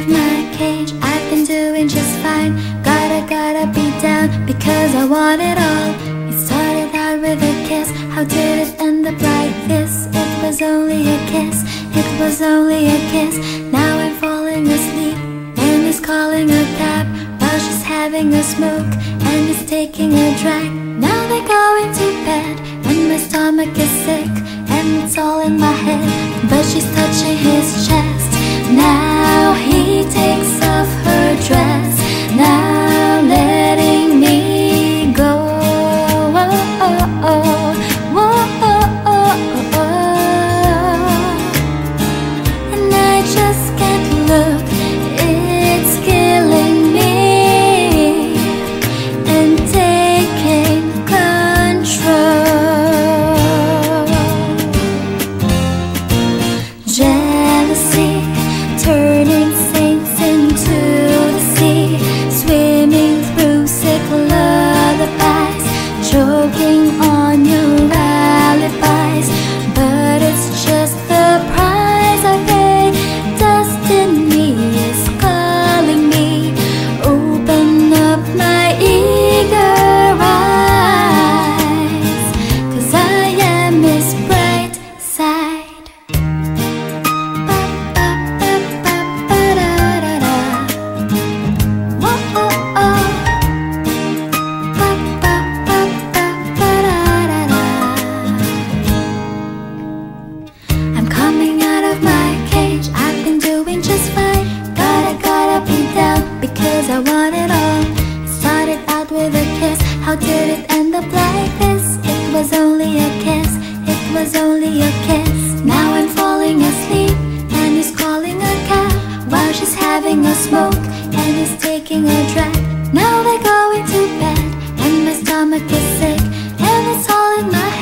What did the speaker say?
of my cage. I've been doing just fine. Gotta, gotta be down because I want it all. It started out with a kiss. How did it end up like this? It was only a kiss. It was only a kiss. Now I'm falling asleep. And he's calling a cab while she's having a smoke. And he's taking a drag. Choking on only a kiss, it was only a kiss. Now I'm falling asleep, and he's calling a cab while she's having a smoke, and he's taking a drag. Now they're going to bed, and my stomach is sick, and it's all in my head.